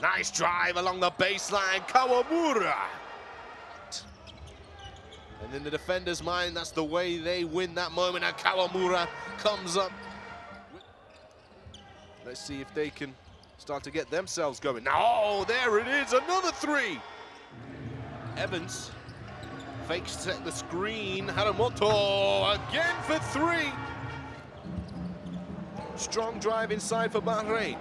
Nice drive along the baseline, Kawamura. And in the defender's mind, that's the way they win that moment. And Kawamura comes up. Let's see if they can start to get themselves going. Now, oh, there it is, another three. Evans fakes set the screen. Harimoto again for three. Strong drive inside for Bahrain.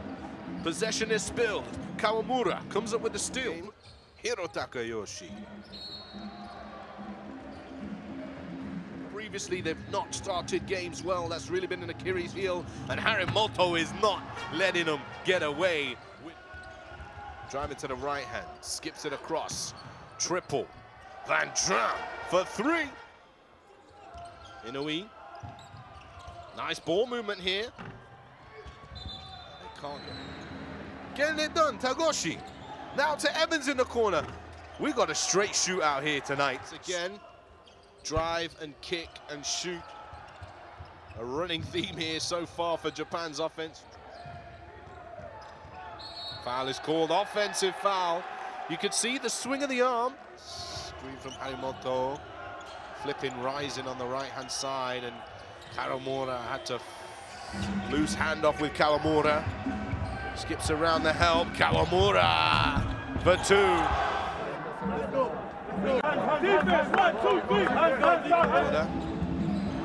Possession is spilled. Kawamura comes up with the steal. Hiro Takayoshi. Previously, they've not started games well. That's really been an Achilles heel. And Harimoto is not letting them get away. Driving to the right hand. Skips it across. Triple. Van Tram for three. Inoue. Nice ball movement here. Getting it done, Tagoshi. Now to Evans in the corner. We got a straight shootout here tonight. Again, drive and kick and shoot. A running theme here so far for Japan's offense. Foul is called, offensive foul. You could see the swing of the arm. Screen from Harimoto. Flipping, rising on the right-hand side, and Kawamura had to loose handoff with Kawamura. Skips around the help, Kawamura for two.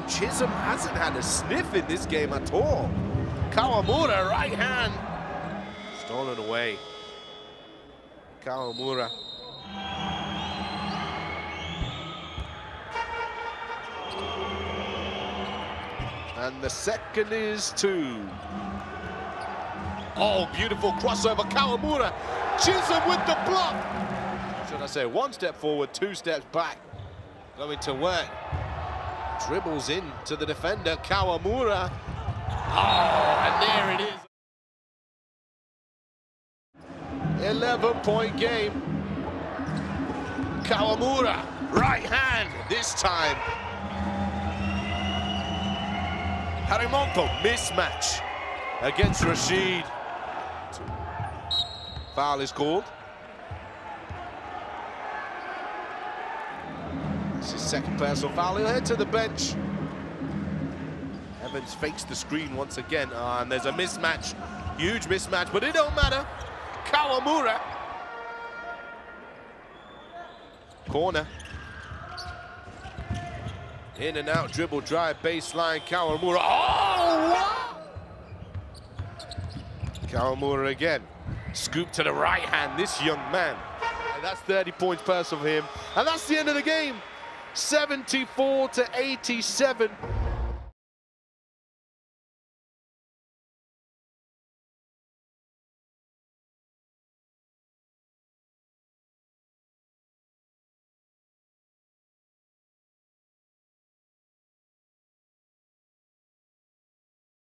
Chisholm hasn't had a sniff in this game at all. Kawamura, right hand. Stolen away. Kawamura. And the second is two. Oh, beautiful crossover, Kawamura. Chisholm with the block. Should I say one step forward, two steps back. Going to work. Dribbles in to the defender, Kawamura. Oh, and there it is. 11-point game. Kawamura, right hand this time. Harimoto, mismatch against Rashid. Foul is called. It's his second personal foul. He'll head to the bench. Evans fakes the screen once again, uh, and there's a mismatch. Huge mismatch, but it don't matter. Kawamura. Corner. In and out, dribble, drive, baseline, Kawamura. Oh! Kawamura again. Scoop to the right hand, this young man. And that's 30 points personal for him. And that's the end of the game. 74 to 87.